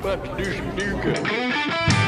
About to do some new cooking.